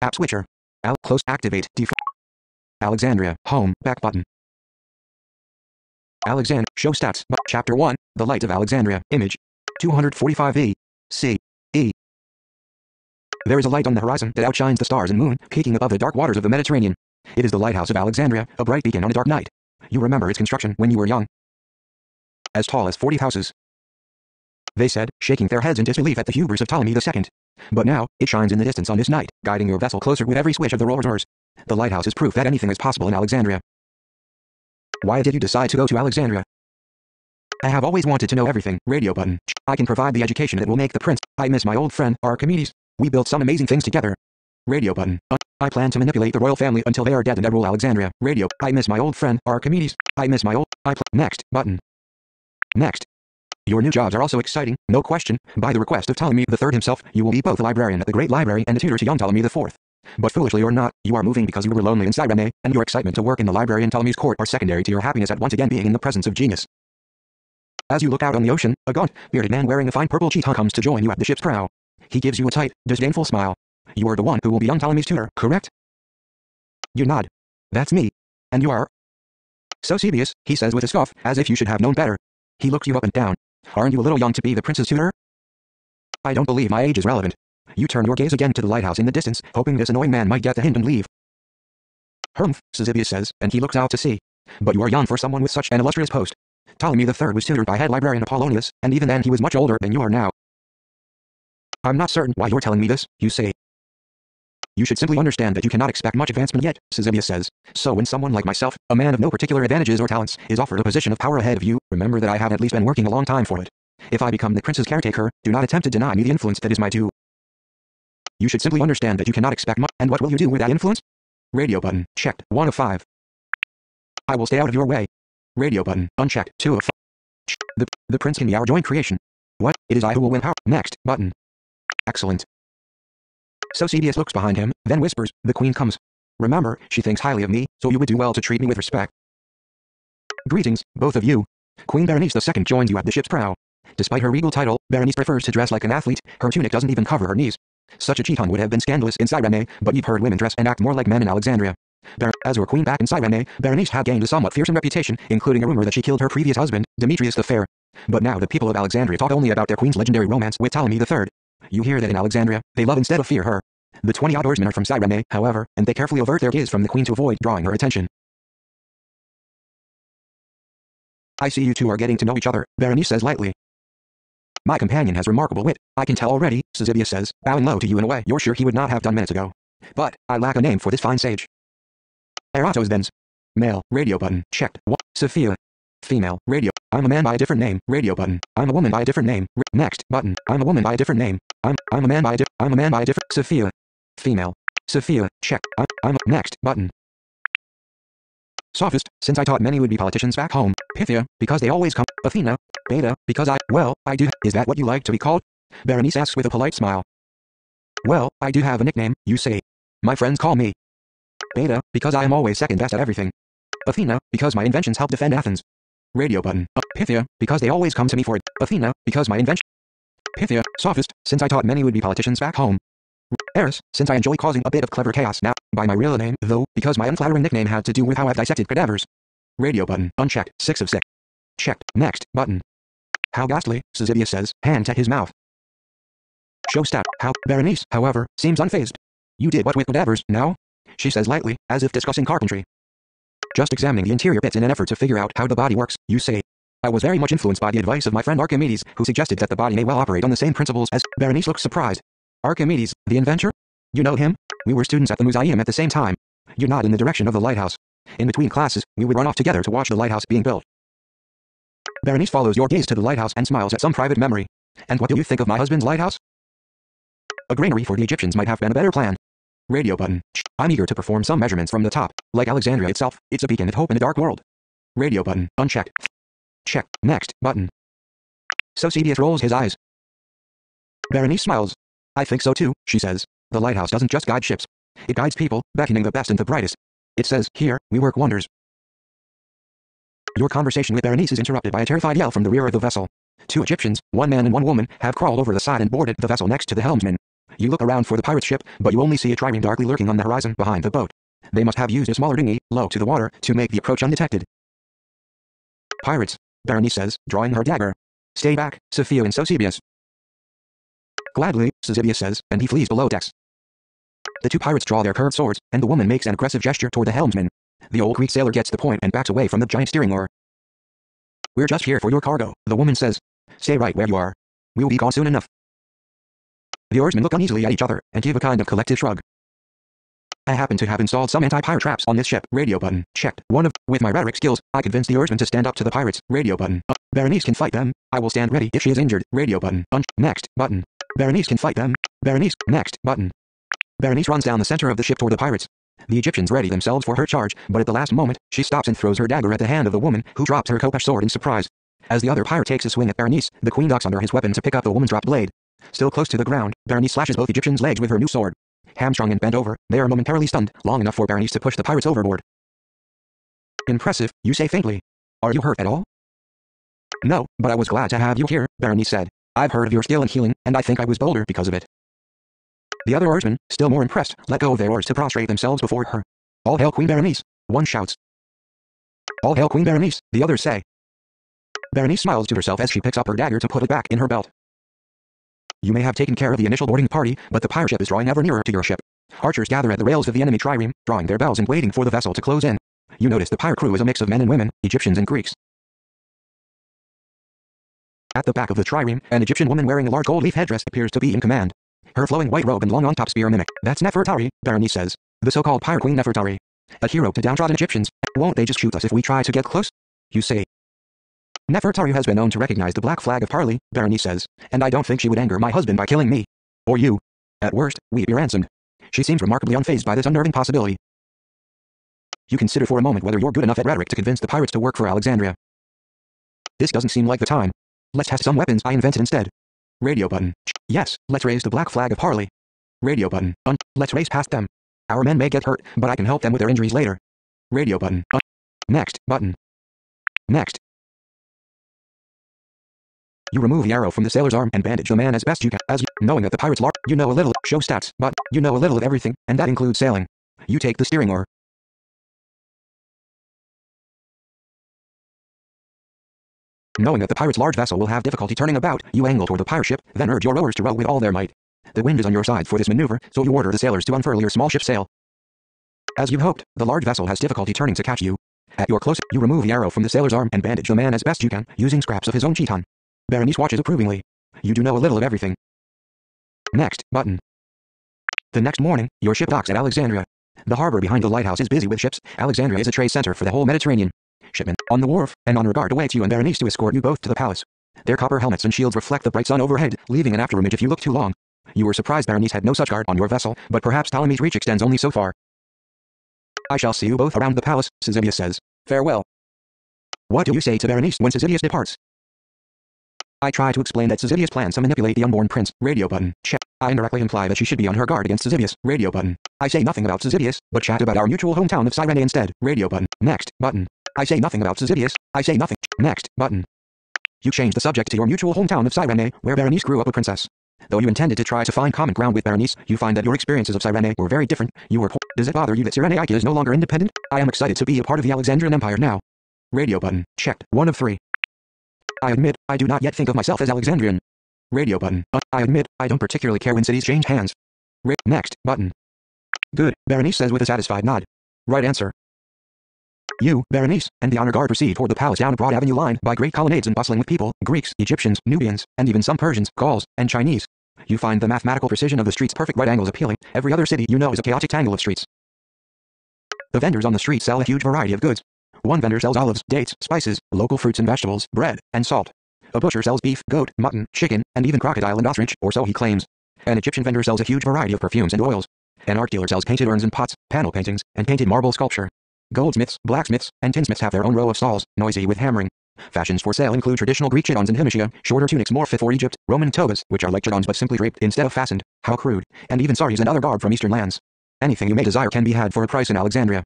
App switcher. Al close activate default. Alexandria home back button. Alexander show stats. Chapter 1 The Light of Alexandria image 245e C E There is a light on the horizon that outshines the stars and moon, peeking above the dark waters of the Mediterranean. It is the lighthouse of Alexandria, a bright beacon on a dark night. You remember its construction when you were young. As tall as 40 houses. They said, shaking their heads in disbelief at the hubris of Ptolemy II. But now, it shines in the distance on this night, guiding your vessel closer with every swish of the rollers. The lighthouse is proof that anything is possible in Alexandria. Why did you decide to go to Alexandria? I have always wanted to know everything. Radio button. I can provide the education that will make the prince. I miss my old friend, Archimedes. We built some amazing things together. Radio button. Uh, I plan to manipulate the royal family until they are dead and I rule Alexandria. Radio. I miss my old friend, Archimedes. I miss my old. I pl- Next button. Next. Your new jobs are also exciting, no question. By the request of Ptolemy III himself, you will be both a librarian at the Great Library and a tutor to young Ptolemy IV. But foolishly or not, you are moving because you were lonely in Cyrene, and your excitement to work in the library in Ptolemy's court are secondary to your happiness at once again being in the presence of genius. As you look out on the ocean, a gaunt, bearded man wearing a fine purple chiton comes to join you at the ship's prow. He gives you a tight, disdainful smile. You are the one who will be young Ptolemy's tutor, correct? You nod. That's me. And you are? Sosibius, he says with a scoff, as if you should have known better. He looks you up and down. Aren't you a little young to be the prince's tutor? I don't believe my age is relevant. You turn your gaze again to the lighthouse in the distance, hoping this annoying man might get the hint and leave. Humph, Sosibius says, and he looks out to sea. But you are young for someone with such an illustrious post. Ptolemy III was tutored by head librarian Apollonius, and even then he was much older than you are now. I'm not certain why you're telling me this, you say. You should simply understand that you cannot expect much advancement yet, Sosibius says. So when someone like myself, a man of no particular advantages or talents, is offered a position of power ahead of you, remember that I have at least been working a long time for it. If I become the prince's caretaker, do not attempt to deny me the influence that is my due. You should simply understand that you cannot expect much, and what will you do with that influence? Radio button, checked, 1 of 5. I will stay out of your way. Radio button, unchecked, 2 of 5. The, the prince can be our joint creation. What? It is I who will win power. Next, button. Excellent. Sosibius looks behind him, then whispers, the queen comes. Remember, she thinks highly of me, so you would do well to treat me with respect. Greetings, both of you. Queen Berenice II joins you at the ship's prow. Despite her regal title, Berenice prefers to dress like an athlete, her tunic doesn't even cover her knees. Such a chiton would have been scandalous in Cyrene, but you've heard women dress and act more like men in Alexandria. Ber- As your queen back in Cyrene, Berenice had gained a somewhat fearsome reputation, including a rumor that she killed her previous husband, Demetrius the Fair. But now the people of Alexandria talk only about their queen's legendary romance with Ptolemy III. You hear that in Alexandria, they love instead of fear her. The 20 odd oarsmen are from Cyrene, however, and they carefully avert their gaze from the queen to avoid drawing her attention. I see you two are getting to know each other, Berenice says lightly. My companion has remarkable wit, I can tell already, Sosibius says, bowing low to you in a way you're sure he would not have done minutes ago. But, I lack a name for this fine sage. Eratosthenes. Male, radio button, checked. What? Sophia. Female, radio. I'm a man by a different name, radio button. I'm a woman by a different name. Next, button. I'm a woman by a different name. I'm, I'm a man by I'm a man by a different, Sophia. Female. Sophia, check. I'm, I'm a, next, button. Sophist, since I taught many would-be politicians back home. Pythia, because they always come. Athena, Beta, because I, well, I do, is that what you like to be called? Berenice asks with a polite smile. Well, I do have a nickname, you say. My friends call me. Beta, because I am always second best at everything. Athena, because my inventions help defend Athens. Radio button. Uh, Pythia, because they always come to me for it. Athena, because my invention. Pythia, sophist, since I taught many would-be politicians back home. Eris, since I enjoy causing a bit of clever chaos now, by my real name, though, because my unflattering nickname had to do with how I've dissected cadavers. Radio button, unchecked, 6 of 6. Checked, next, button. How ghastly, Sosibius says, hand at his mouth. Show stat, how, Berenice, however, seems unfazed. You did what with cadavers, now? She says lightly, as if discussing carpentry. Just examining the interior bits in an effort to figure out how the body works, you say. I was very much influenced by the advice of my friend Archimedes, who suggested that the body may well operate on the same principles as Berenice looks surprised. Archimedes, the inventor? You know him? We were students at the museum at the same time. You're not in the direction of the lighthouse. In between classes, we would run off together to watch the lighthouse being built. Berenice follows your gaze to the lighthouse and smiles at some private memory. And what do you think of my husband's lighthouse? A granary for the Egyptians might have been a better plan. Radio button. I'm eager to perform some measurements from the top. Like Alexandria itself, it's a beacon of hope in a dark world. Radio button. Unchecked. Check. Next. Button. Sosibius rolls his eyes. Berenice smiles. I think so too, she says. The lighthouse doesn't just guide ships. It guides people, beckoning the best and the brightest. It says, here, we work wonders. Your conversation with Berenice is interrupted by a terrified yell from the rear of the vessel. Two Egyptians, one man and one woman, have crawled over the side and boarded the vessel next to the helmsman. You look around for the pirate ship, but you only see a trireme darkly lurking on the horizon behind the boat. They must have used a smaller dinghy, low to the water, to make the approach undetected. Pirates, Berenice says, drawing her dagger. Stay back, Sophia and Sosibius. Gladly, Sosibius says, and he flees below decks. The two pirates draw their curved swords, and the woman makes an aggressive gesture toward the helmsman. The old Greek sailor gets the point and backs away from the giant steering oar. We're just here for your cargo, the woman says. Stay right where you are. We'll be gone soon enough. The oarsmen look uneasily at each other and give a kind of collective shrug. I happen to have installed some anti-pirate traps on this ship. Radio button. Checked. One of, with my rhetoric skills, I convinced the oarsmen to stand up to the pirates. Radio button. Uh, Berenice can fight them. I will stand ready if she is injured. Radio button. Un next. Button. Berenice can fight them. Berenice. Next. Button. Berenice runs down the center of the ship toward the pirates. The Egyptians ready themselves for her charge, but at the last moment, she stops and throws her dagger at the hand of the woman, who drops her khopesh sword in surprise. As the other pirate takes a swing at Berenice, the queen ducks under his weapon to pick up the woman's dropped blade. Still close to the ground, Berenice slashes both Egyptians' legs with her new sword. Hamstrung and bent over, they are momentarily stunned, long enough for Berenice to push the pirates overboard. Impressive, you say faintly. Are you hurt at all? No, but I was glad to have you here, Berenice said. I've heard of your skill in healing, and I think I was bolder because of it. The other oarsmen, still more impressed, let go of their oars to prostrate themselves before her. All hail Queen Berenice, one shouts. All hail Queen Berenice, the others say. Berenice smiles to herself as she picks up her dagger to put it back in her belt. You may have taken care of the initial boarding party, but the pirate ship is drawing ever nearer to your ship. Archers gather at the rails of the enemy trireme, drawing their bells and waiting for the vessel to close in. You notice the pirate crew is a mix of men and women, Egyptians and Greeks. At the back of the trireme, an Egyptian woman wearing a large gold leaf headdress appears to be in command. Her flowing white robe and long on-top spear mimic. That's Nefertari, Berenice says. The so-called pirate queen Nefertari. A hero to downtrodden Egyptians. Won't they just shoot us if we try to get close? You say. Nefertari has been known to recognize the black flag of Parley, Berenice says, and I don't think she would anger my husband by killing me. Or you. At worst, we'd be ransomed. She seems remarkably unfazed by this unnerving possibility. You consider for a moment whether you're good enough at rhetoric to convince the pirates to work for Alexandria. This doesn't seem like the time. Let's test some weapons I invented instead. Radio button. Yes, let's raise the black flag of Parley. Radio button. Un let's race past them. Our men may get hurt, but I can help them with their injuries later. Radio button. Un Next, button. Next. You remove the arrow from the sailor's arm and bandage the man as best you can. As you, knowing that the pirate's large, you know a little, show stats, but, you know a little of everything, and that includes sailing. You take the steering oar. Knowing that the pirate's large vessel will have difficulty turning about, you angle toward the pirate ship, then urge your rowers to row with all their might. The wind is on your side for this maneuver, so you order the sailors to unfurl your small ship sail. As you hoped, the large vessel has difficulty turning to catch you. At your close, you remove the arrow from the sailor's arm and bandage the man as best you can, using scraps of his own chiton. Berenice watches approvingly. You do know a little of everything. Next, button. The next morning, your ship docks at Alexandria. The harbor behind the lighthouse is busy with ships. Alexandria is a trade center for the whole Mediterranean. Shipmen, on the wharf, and on regard awaits you and Berenice to escort you both to the palace. Their copper helmets and shields reflect the bright sun overhead, leaving an afterimage if you look too long. You were surprised Berenice had no such guard on your vessel, but perhaps Ptolemy's reach extends only so far. I shall see you both around the palace, Sosibius says. Farewell. What do you say to Berenice when Sosibius departs? I try to explain that Sosibius plans to manipulate the unborn prince. Radio button. Check. I indirectly imply that she should be on her guard against Sosibius. Radio button. I say nothing about Sosibius, but chat about our mutual hometown of Cyrene instead. Radio button. Next. Button. I say nothing about Sosibius. I say nothing. Next. Button. You change the subject to your mutual hometown of Cyrene, where Berenice grew up a princess. Though you intended to try to find common ground with Berenice, you find that your experiences of Cyrene were very different. You were poor. Does it bother you that Cyrenaica is no longer independent? I am excited to be a part of the Alexandrian Empire now. Radio button. Checked. One of three. I admit, I do not yet think of myself as Alexandrian. Radio button. Uh, I admit, I don't particularly care when cities change hands. Ra next, button. Good, Berenice says with a satisfied nod. Right answer. You, Berenice, and the honor guard proceed toward the palace down a broad avenue lined by great colonnades and bustling with people, Greeks, Egyptians, Nubians, and even some Persians, Gauls, and Chinese. You find the mathematical precision of the streets' perfect right angles appealing. Every other city you know is a chaotic tangle of streets. The vendors on the street sell a huge variety of goods. One vendor sells olives, dates, spices, local fruits and vegetables, bread, and salt. A butcher sells beef, goat, mutton, chicken, and even crocodile and ostrich, or so he claims. An Egyptian vendor sells a huge variety of perfumes and oils. An art dealer sells painted urns and pots, panel paintings, and painted marble sculpture. Goldsmiths, blacksmiths, and tinsmiths have their own row of stalls, noisy with hammering. Fashions for sale include traditional Greek chitons and himatia, shorter tunics more fit for Egypt, Roman togas, which are like chitons but simply draped instead of fastened, how crude, and even saris and other garb from eastern lands. Anything you may desire can be had for a price in Alexandria.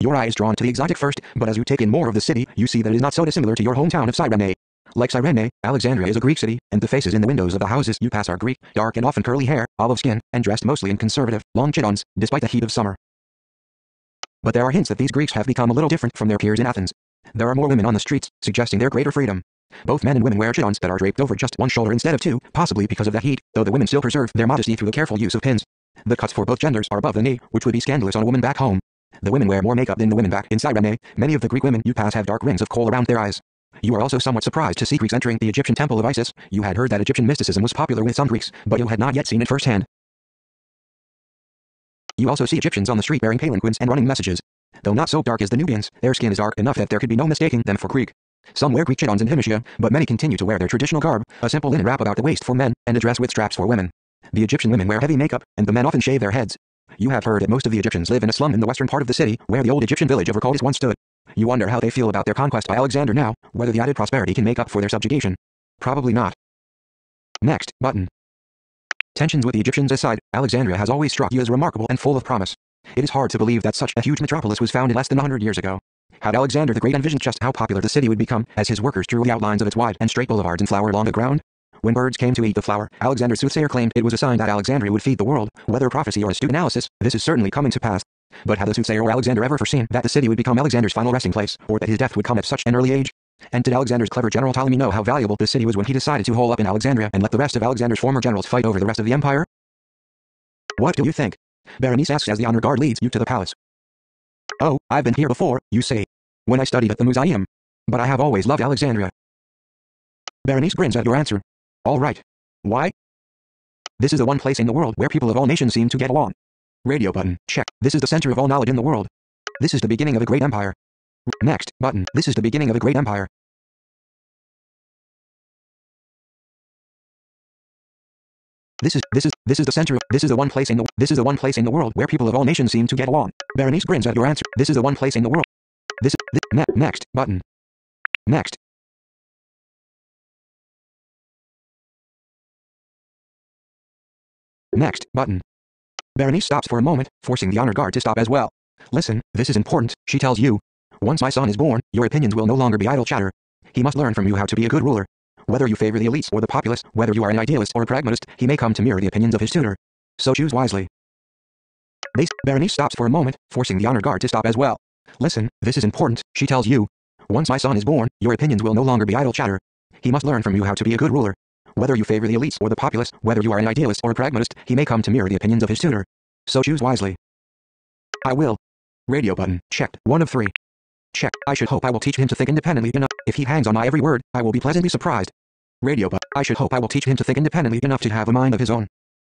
Your eye is drawn to the exotic first, but as you take in more of the city, you see that it is not so dissimilar to your hometown of Cyrene. Like Cyrene, Alexandria is a Greek city, and the faces in the windows of the houses you pass are Greek, dark and often curly hair, olive skin, and dressed mostly in conservative, long chitons, despite the heat of summer. But there are hints that these Greeks have become a little different from their peers in Athens. There are more women on the streets, suggesting their greater freedom. Both men and women wear chitons that are draped over just one shoulder instead of two, possibly because of the heat, though the women still preserve their modesty through the careful use of pins. The cuts for both genders are above the knee, which would be scandalous on a woman back home. The women wear more makeup than the women back in Cyrene. Many of the Greek women you pass have dark rings of kohl around their eyes. You are also somewhat surprised to see Greeks entering the Egyptian temple of Isis. You had heard that Egyptian mysticism was popular with some Greeks, but you had not yet seen it firsthand. You also see Egyptians on the street bearing palanquins and running messages. Though not so dark as the Nubians, their skin is dark enough that there could be no mistaking them for Greek. Some wear Greek chitons and himatia, but many continue to wear their traditional garb, a simple linen wrap about the waist for men, and a dress with straps for women. The Egyptian women wear heavy makeup, and the men often shave their heads. You have heard that most of the Egyptians live in a slum in the western part of the city, where the old Egyptian village of Rhodes once stood. You wonder how they feel about their conquest by Alexander now, whether the added prosperity can make up for their subjugation. Probably not. Next, button. Tensions with the Egyptians aside, Alexandria has always struck you as remarkable and full of promise. It is hard to believe that such a huge metropolis was founded less than a hundred years ago. Had Alexander the Great envisioned just how popular the city would become as his workers drew the outlines of its wide and straight boulevards and flour along the ground? When birds came to eat the flour, Alexander's soothsayer claimed it was a sign that Alexandria would feed the world, whether prophecy or astute analysis, this is certainly coming to pass. But had the soothsayer or Alexander ever foreseen that the city would become Alexander's final resting place, or that his death would come at such an early age? And did Alexander's clever general Ptolemy know how valuable the city was when he decided to hole up in Alexandria and let the rest of Alexander's former generals fight over the rest of the empire? What do you think? Berenice asks as the honor guard leads you to the palace. Oh, I've been here before, you say. When I studied at the museum. But I have always loved Alexandria. Berenice grins at your answer. All right. Why? This is the one place in the world where people of all nations seem to get along. Radio button, check. This is the center of all knowledge in the world. This is the beginning of a great empire. Next, button. This is the beginning of a great empire. This is this is this is the center. This is the one place in the this is the one place in the world where people of all nations seem to get along. Berenice grins at your answer. This is the one place in the world. This this ne next button. Next. Next button. Berenice stops for a moment, forcing the honor guard to stop as well. Listen, this is important, she tells you. Once my son is born, your opinions will no longer be idle chatter. He must learn from you how to be a good ruler. Whether you favor the elites or the populace, whether you are an idealist or a pragmatist, he may come to mirror the opinions of his tutor. So choose wisely. Base Berenice stops for a moment, forcing the honor guard to stop as well. Listen, this is important, she tells you. Once my son is born, your opinions will no longer be idle chatter. He must learn from you how to be a good ruler. Whether you favor the elites or the populace, whether you are an idealist or a pragmatist, he may come to mirror the opinions of his tutor. So choose wisely. I will. Radio button, checked, one of three. Check. I should hope I will teach him to think independently enough. If he hangs on my every word, I will be pleasantly surprised. Radio button. I should hope I will teach him to think independently enough to have a mind of his own.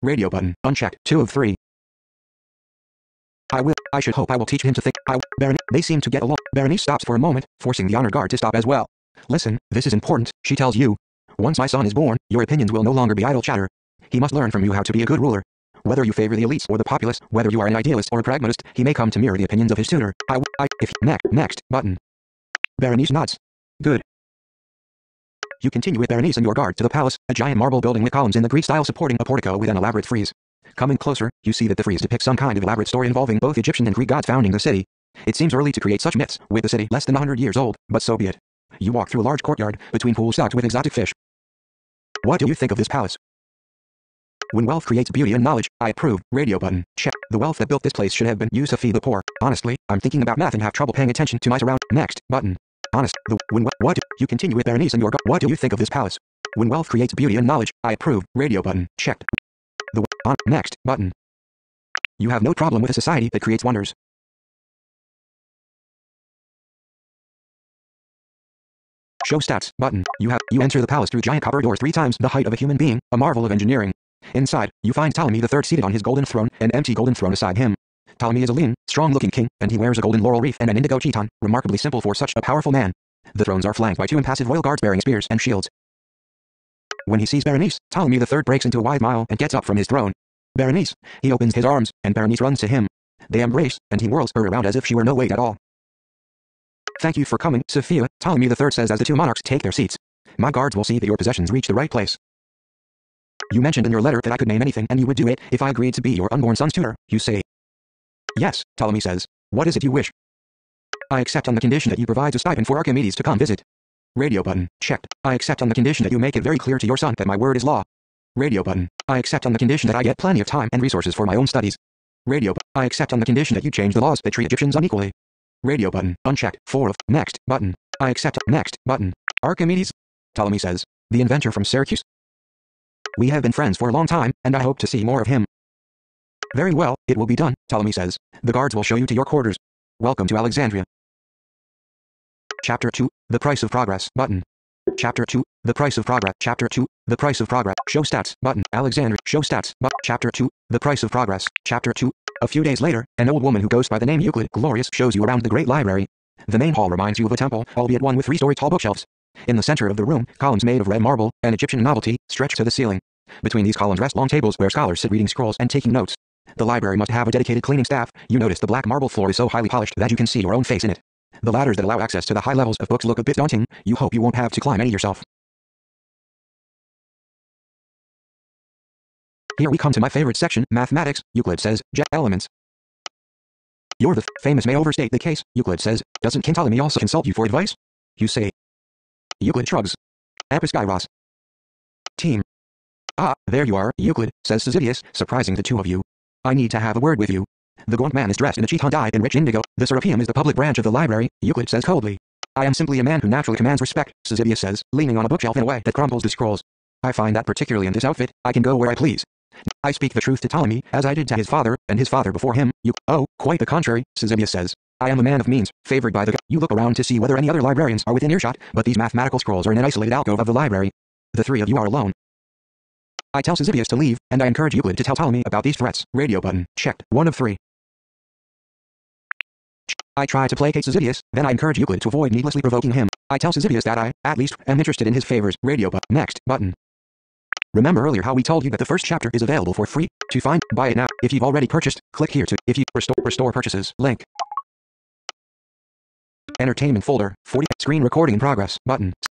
Radio button. Unchecked. Two of three. I will. I should hope I will teach him to think. I. will, Berenice. They seem to get along. Berenice stops for a moment, forcing the honor guard to stop as well. Listen, this is important, she tells you. Once my son is born, your opinions will no longer be idle chatter. He must learn from you how to be a good ruler. Whether you favor the elites or the populace, whether you are an idealist or a pragmatist, he may come to mirror the opinions of his tutor. I, I, if, next, next, button. Berenice nods. Good. You continue with Berenice and your guard to the palace, a giant marble building with columns in the Greek style supporting a portico with an elaborate frieze. Coming closer, you see that the frieze depicts some kind of elaborate story involving both Egyptian and Greek gods founding the city. It seems early to create such myths, with the city less than 100 years old, but so be it. You walk through a large courtyard, between pools stocked with exotic fish. What do you think of this palace? When wealth creates beauty and knowledge, I approve. Radio button. Check. The wealth that built this place should have been used to feed the poor. Honestly, I'm thinking about math and have trouble paying attention to my surround. Next button. Honest. The when what you continue with Berenice and your what do you think of this palace? When wealth creates beauty and knowledge, I approve. Radio button. Checked. The on next button. You have no problem with a society that creates wonders. Show stats button. You have you enter the palace through giant copper doors three times the height of a human being, a marvel of engineering. Inside, you find Ptolemy III seated on his golden throne, an empty golden throne beside him. Ptolemy is a lean, strong-looking king, and he wears a golden laurel wreath and an indigo chiton, remarkably simple for such a powerful man. The thrones are flanked by two impassive royal guards bearing spears and shields. When he sees Berenice, Ptolemy III breaks into a wide smile and gets up from his throne. Berenice, he opens his arms, and Berenice runs to him. They embrace, and he whirls her around as if she were no weight at all. Thank you for coming, Sophia, Ptolemy III says as the two monarchs take their seats. My guards will see that your possessions reach the right place. You mentioned in your letter that I could name anything and you would do it if I agreed to be your unborn son's tutor, you say. Yes, Ptolemy says. What is it you wish? I accept on the condition that you provide a stipend for Archimedes to come visit. Radio button. Checked. I accept on the condition that you make it very clear to your son that my word is law. Radio button. I accept on the condition that I get plenty of time and resources for my own studies. Radio button. I accept on the condition that you change the laws that treat Egyptians unequally. Radio button. Unchecked. 4 of. Next. Button. I accept. Next. Button. Archimedes? Ptolemy says. The inventor from Syracuse? We have been friends for a long time, and I hope to see more of him. Very well, it will be done, Ptolemy says. The guards will show you to your quarters. Welcome to Alexandria. Chapter 2, The Price of Progress, button. Chapter 2, The Price of Progress, Chapter 2, The Price of Progress, Show Stats, button, Alexandria, Show Stats, but Chapter 2, The Price of Progress, Chapter 2. A few days later, an old woman who goes by the name Euclid Glorious shows you around the great library. The main hall reminds you of a temple, albeit one with three-story tall bookshelves. In the center of the room, columns made of red marble, an Egyptian novelty, stretch to the ceiling. Between these columns rest long tables where scholars sit reading scrolls and taking notes. The library must have a dedicated cleaning staff. You notice the black marble floor is so highly polished that you can see your own face in it. The ladders that allow access to the high levels of books look a bit daunting. You hope you won't have to climb any yourself. Here we come to my favorite section, mathematics. Euclid says, jet elements. You're the famous may overstate the case, Euclid says. Doesn't Ptolemy also consult you for advice? You say. Euclid shrugs. Episkairos. Team. Ah, there you are, Euclid, says Sosibius, surprising the two of you. I need to have a word with you. The gaunt man is dressed in a chiton dyed in rich indigo. The Serapeum is the public branch of the library, Euclid says coldly. I am simply a man who naturally commands respect, Sosibius says, leaning on a bookshelf in a way that crumbles the scrolls. I find that particularly in this outfit, I can go where I please. I speak the truth to Ptolemy, as I did to his father, and his father before him. You, oh, quite the contrary, Sosibius says. I am a man of means, favored by the You look around to see whether any other librarians are within earshot, but these mathematical scrolls are in an isolated alcove of the library. The three of you are alone. I tell Sosibius to leave, and I encourage Euclid to tell Ptolemy about these threats. Radio button, checked, one of three. I try to placate Sosibius, then I encourage Euclid to avoid needlessly provoking him. I tell Sosibius that I, at least, am interested in his favors. Radio button, next, button. Remember earlier how we told you that the first chapter is available for free? To find, buy it now. If you've already purchased, click here to, if you, restore, restore purchases, link. Entertainment folder, 40, screen recording in progress, button.